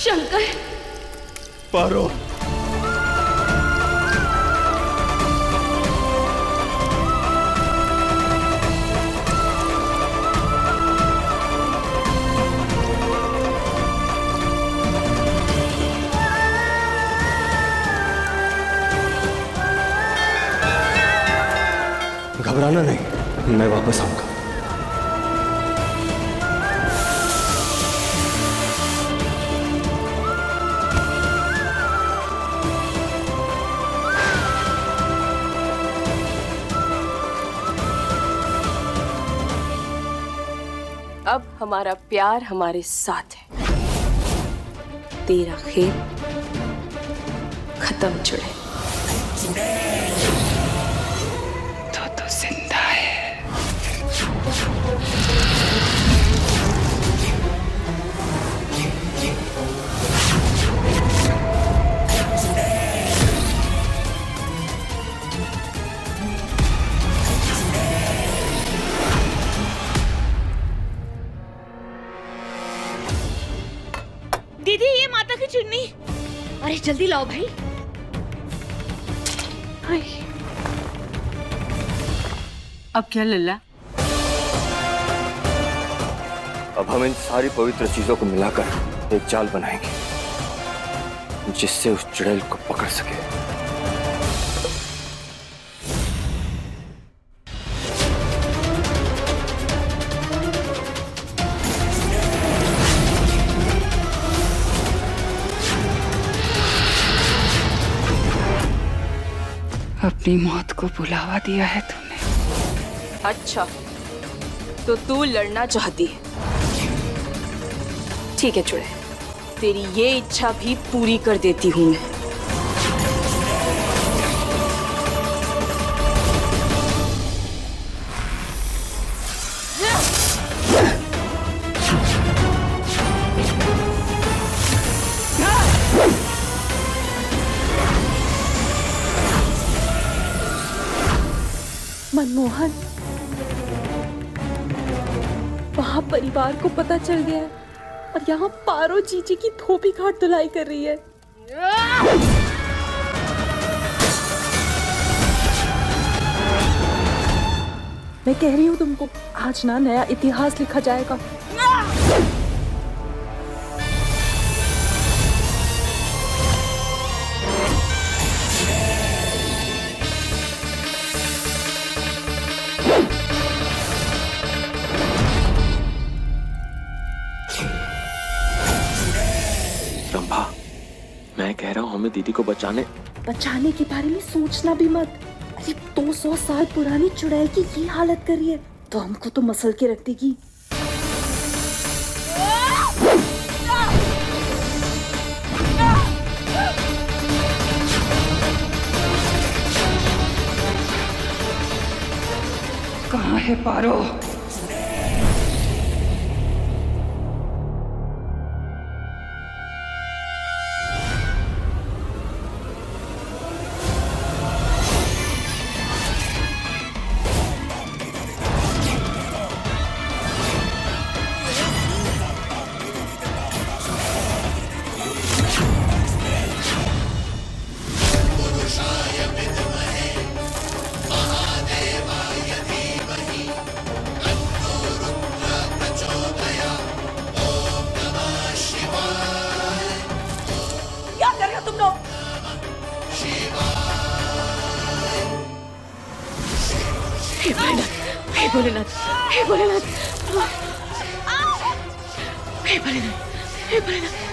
शंकर। पारो। घबराना नहीं मैं वापस आऊँगा। अब हमारा प्यार हमारे साथ है। तेरा खेल खत्म चुड़ैल दीदी ये माता की चुन्नी अरे जल्दी लाओ भाई। अब क्या लल्ला? अब हम इन सारी पवित्र चीज़ों को मिलाकर एक जाल बनाएँगे जिससे उस चुड़ैल को पकड़ सके। अपनी मौत को बुलावा दिया है तूने। अच्छा तो तू लड़ना चाहती है। ठीक है, चुड़े। तेरी ये इच्छा भी पूरी कर देती हूँ मैं। मनमोहन वहाँ परिवार को पता चल गया है और यहाँ पारो जीजी की धोबी घाट धुलाई कर रही है। मैं कह रही हूँ तुमको, आज ना नया इतिहास लिखा जाएगा। दीदी को बचाने। बचाने के बारे में सोचना भी मत। अरे 200 साल पुरानी चुड़ैल की ये हालत करी है। तो हमको तो मसल के रख देगी कहाँ है पारो? हे भोलेनाथ हे भोलेनाथ हे भोलेनाथ हे भोलेनाथ हे भोलेनाथ.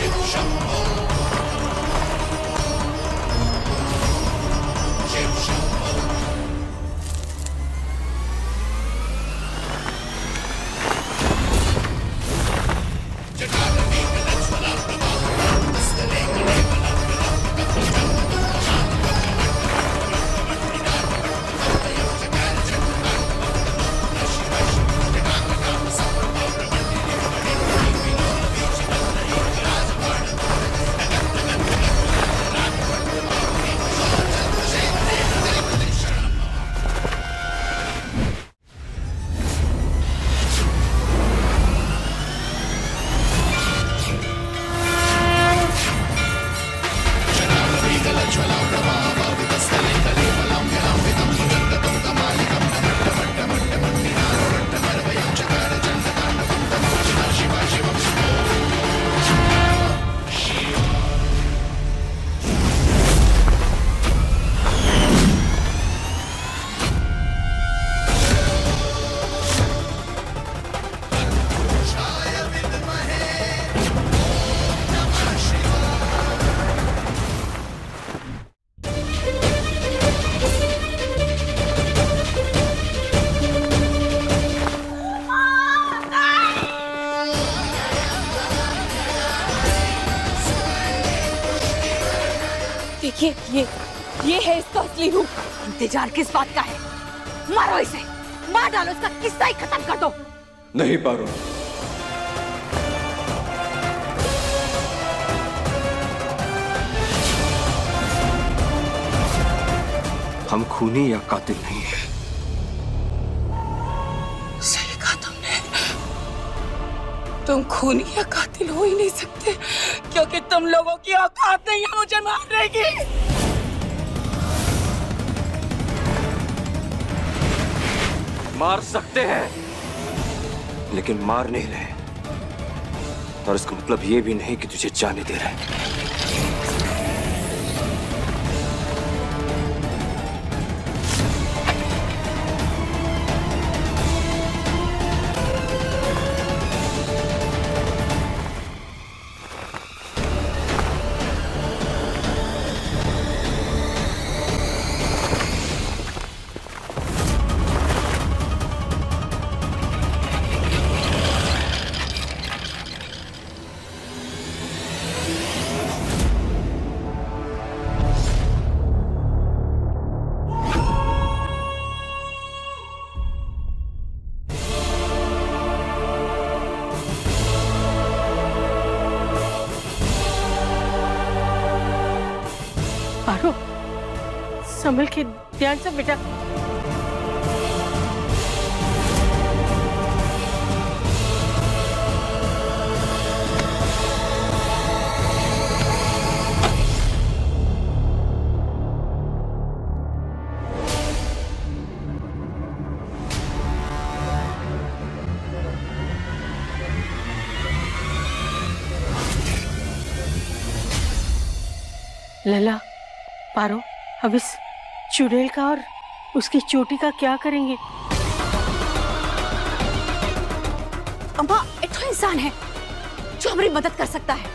देखिए ये ये है इसका असली रूप। इंतज़ार किस बात का है? मारो इसे। मार डालो इसका किस्सा ही खत्म कर दो। नहीं पारो। हम खूनी या कातिल नहीं है। सही कहा तुमने। तुम खूनी या कातिल हो ही नहीं सकते क्योंकि तुम लोगों की औकात नहीं है मुझे मारने की। मार सकते हैं। लेकिन मार नहीं रहे। और इसका मतलब यह भी नहीं कि तुझे जाने दे रहे। पारो। संभल के ध्यान से बेटा। लला पारो अब इस चुड़ैल का और उसकी चोटी का क्या करेंगे? अम्मा एक तो इंसान है जो हमारी मदद कर सकता है।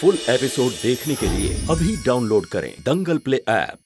फुल एपिसोड देखने के लिए अभी डाउनलोड करें दंगल प्ले ऐप।